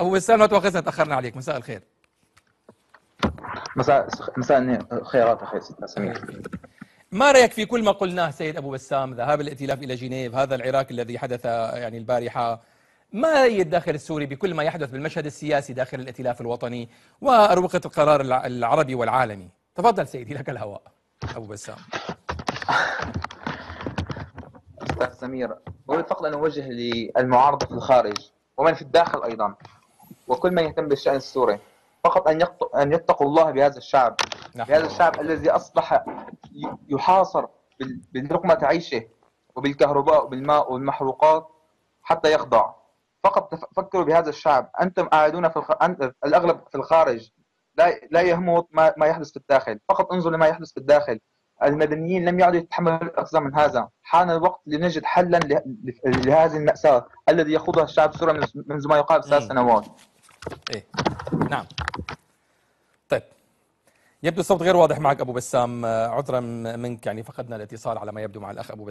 أبو بسام ما توقفنا تأخرنا عليك. مساء الخير. مساء مساء خيرات أخي سمير. ما رأيك في كل ما قلناه سيد أبو بسام ذهاب الائتلاف إلى جنيف هذا العراق الذي حدث يعني البارحة؟ ما راي الداخل السوري بكل ما يحدث بالمشهد السياسي داخل الائتلاف الوطني واروقه القرار العربي والعالمي؟ تفضل سيدي لك الهواء. أبو بسام. أستاذ سمير أريد فقط أن أوجه للمعارضة في الخارج ومن في الداخل أيضا. وكل من يهتم بالشأن السوري. فقط أن أن يتقوا الله بهذا الشعب. بهذا الشعب الذي أصبح يحاصر بلقمة عيشه وبالكهرباء وبالماء والمحروقات حتى يخضع. فقط فكروا بهذا الشعب. أنتم قاعدون في الخ... الأغلب في الخارج لا لا يهمه ما... ما يحدث في الداخل. فقط انظروا لما يحدث في الداخل. المدنيين لم يعدوا يتحملوا الأقصى من هذا. حان الوقت لنجد حلا لهذه المأساة الذي يخوضها الشعب السوري منذ ما يقارب ثلاث سنوات. إيه؟ نعم. طيب. يبدو الصوت غير واضح معك أبو بسام. عذرا منك يعني فقدنا الاتصال على ما يبدو مع الأخ أبو بسام.